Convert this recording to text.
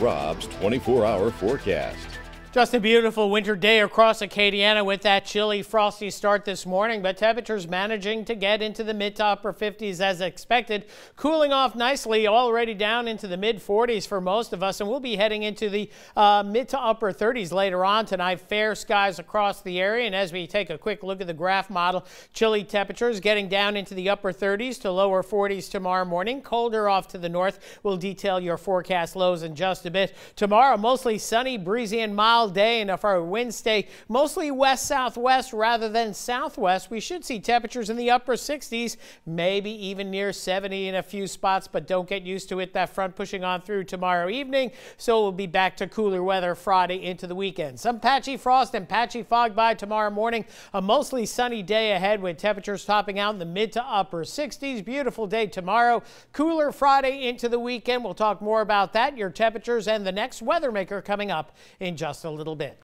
Rob's 24 hour forecast. Just a beautiful winter day across Acadiana with that chilly, frosty start this morning, but temperatures managing to get into the mid to upper 50s as expected. Cooling off nicely, already down into the mid 40s for most of us, and we'll be heading into the uh, mid to upper 30s later on tonight. Fair skies across the area, and as we take a quick look at the graph model, chilly temperatures getting down into the upper 30s to lower 40s tomorrow morning. Colder off to the north. We'll detail your forecast lows in just a bit. Tomorrow, mostly sunny, breezy, and mild day. And winds stay mostly west southwest rather than southwest, we should see temperatures in the upper 60s, maybe even near 70 in a few spots. But don't get used to it. That front pushing on through tomorrow evening. So we'll be back to cooler weather Friday into the weekend. Some patchy frost and patchy fog by tomorrow morning. A mostly sunny day ahead with temperatures topping out in the mid to upper 60s. Beautiful day tomorrow. Cooler Friday into the weekend. We'll talk more about that, your temperatures, and the next weather maker coming up in just a little bit.